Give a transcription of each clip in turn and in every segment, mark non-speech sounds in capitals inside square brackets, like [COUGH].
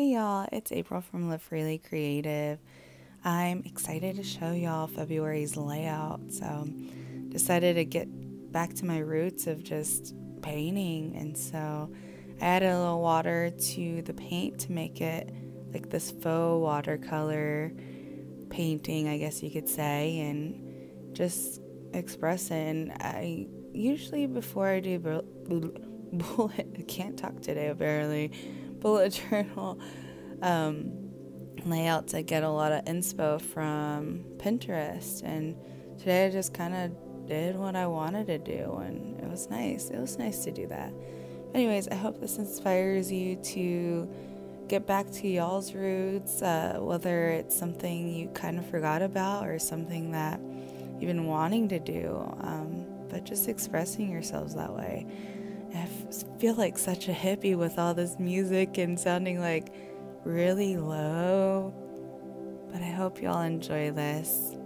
Hey y'all, it's April from Live Freely Creative. I'm excited to show y'all February's layout. So, decided to get back to my roots of just painting, and so I added a little water to the paint to make it like this faux watercolor painting, I guess you could say, and just express it. And I usually before I do [LAUGHS] bullet, I can't talk today barely, bullet [LAUGHS] journal um, layouts. I get a lot of inspo from Pinterest, and today I just kind of did what I wanted to do, and it was nice. It was nice to do that. Anyways, I hope this inspires you to get back to y'all's roots, uh, whether it's something you kind of forgot about or something that you've been wanting to do, um, but just expressing yourselves that way. I feel like such a hippie with all this music and sounding like really low, but I hope y'all enjoy this.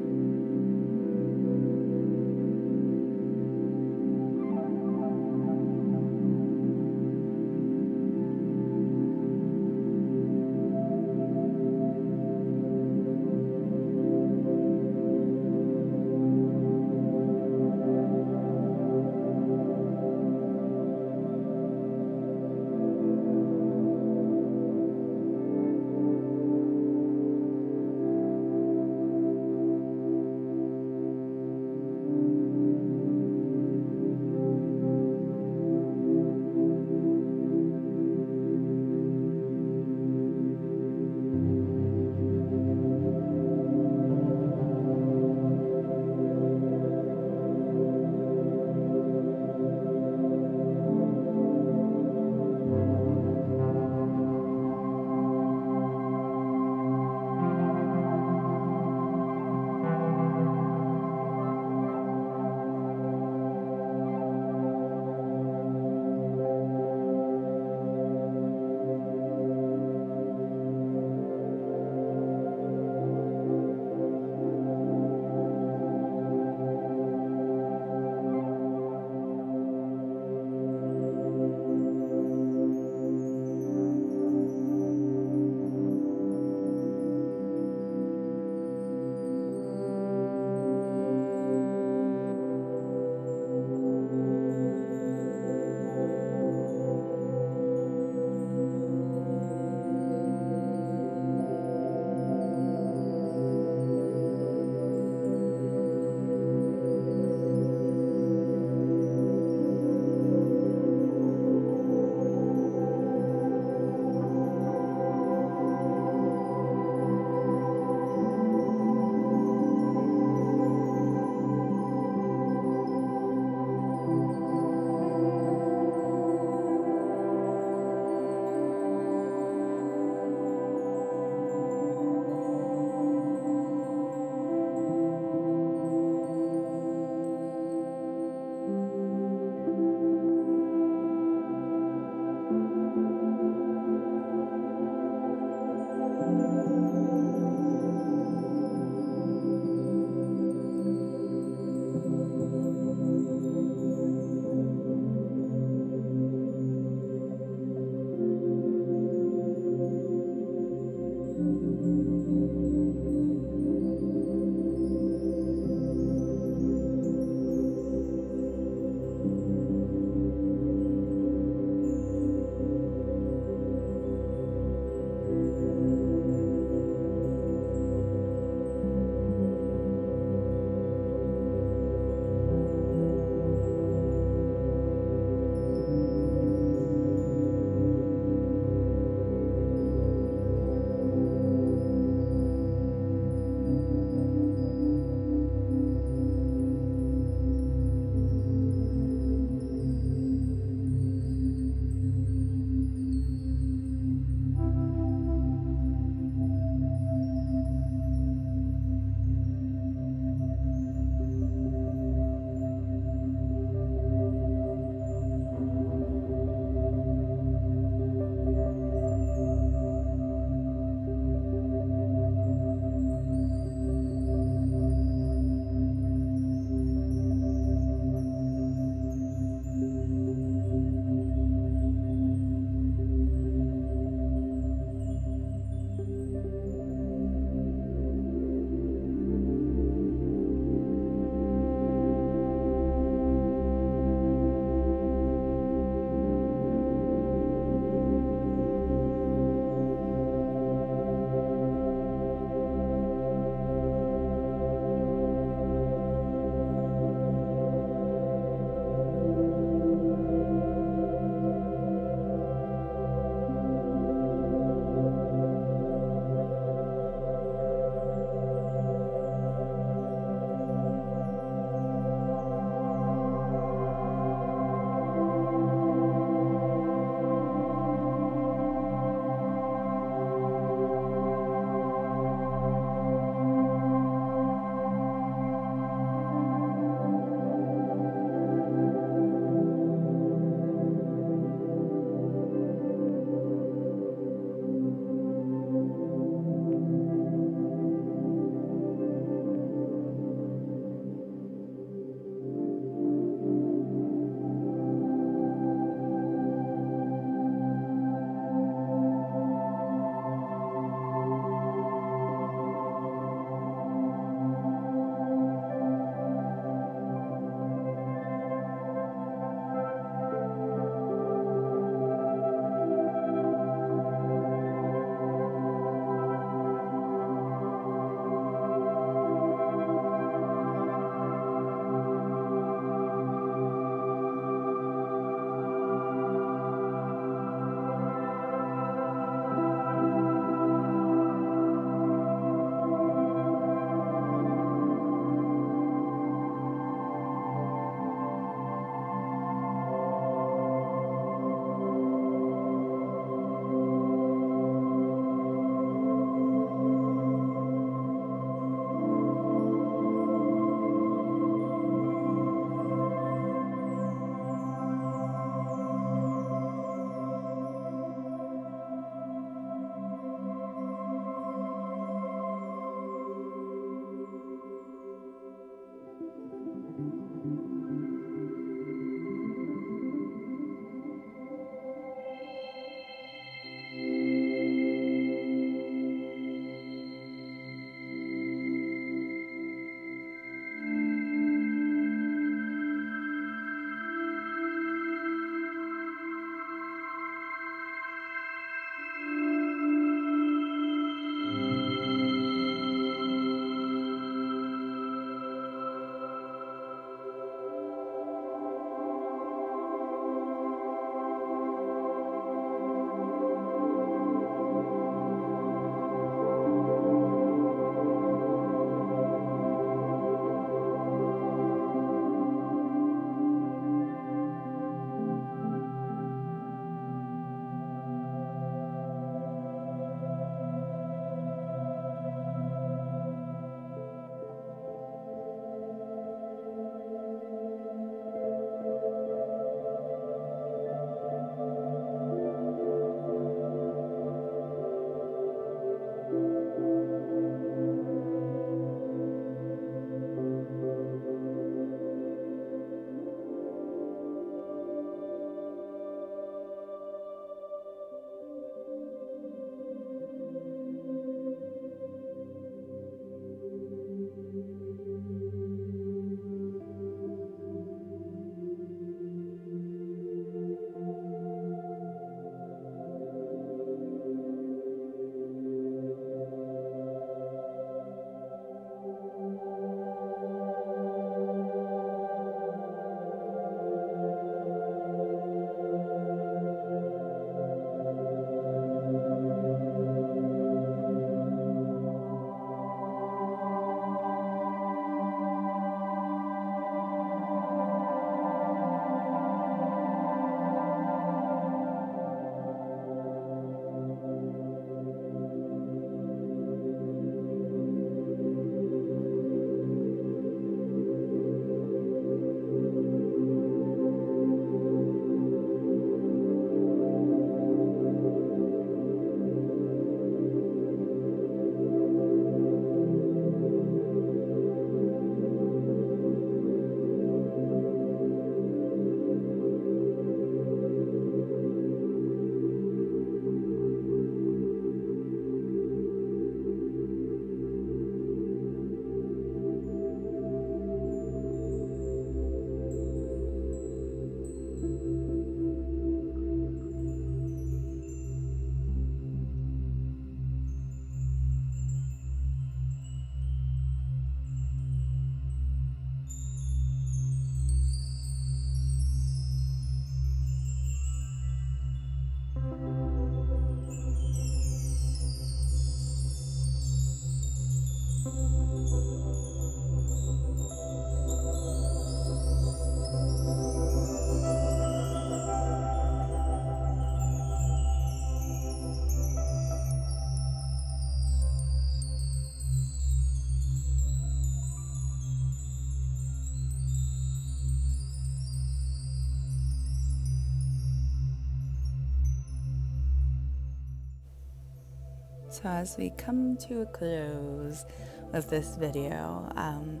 So, as we come to a close with this video, um,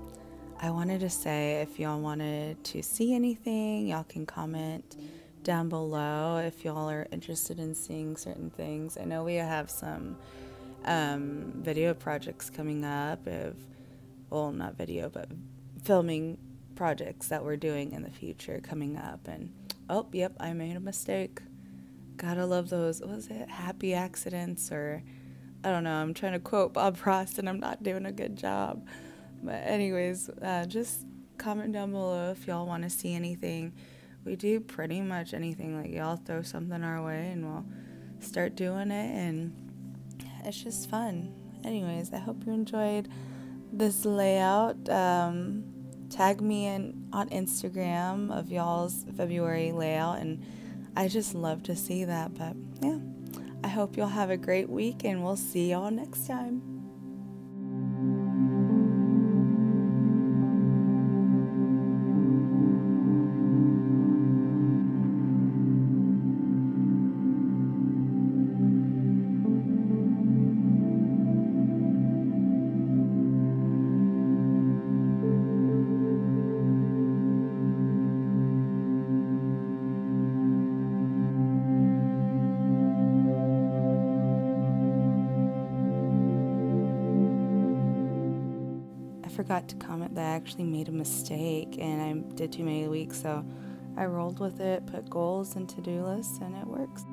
I wanted to say if y'all wanted to see anything, y'all can comment down below if y'all are interested in seeing certain things. I know we have some um, video projects coming up of, well, not video, but filming projects that we're doing in the future coming up. And oh, yep, I made a mistake. Gotta love those. was it? Happy accidents or I don't know. I'm trying to quote Bob [LAUGHS] Ross and I'm not doing a good job. But anyways, uh, just comment down below if y'all want to see anything we do pretty much anything. Like y'all throw something our way and we'll start doing it, and it's just fun. Anyways, I hope you enjoyed this layout. Um, tag me in on Instagram of y'all's February layout, and I just love to see that. But yeah, I hope you'll have a great week, and we'll see y'all next time. Forgot to comment that I actually made a mistake and I did too many weeks, so I rolled with it, put goals and to do lists, and it works.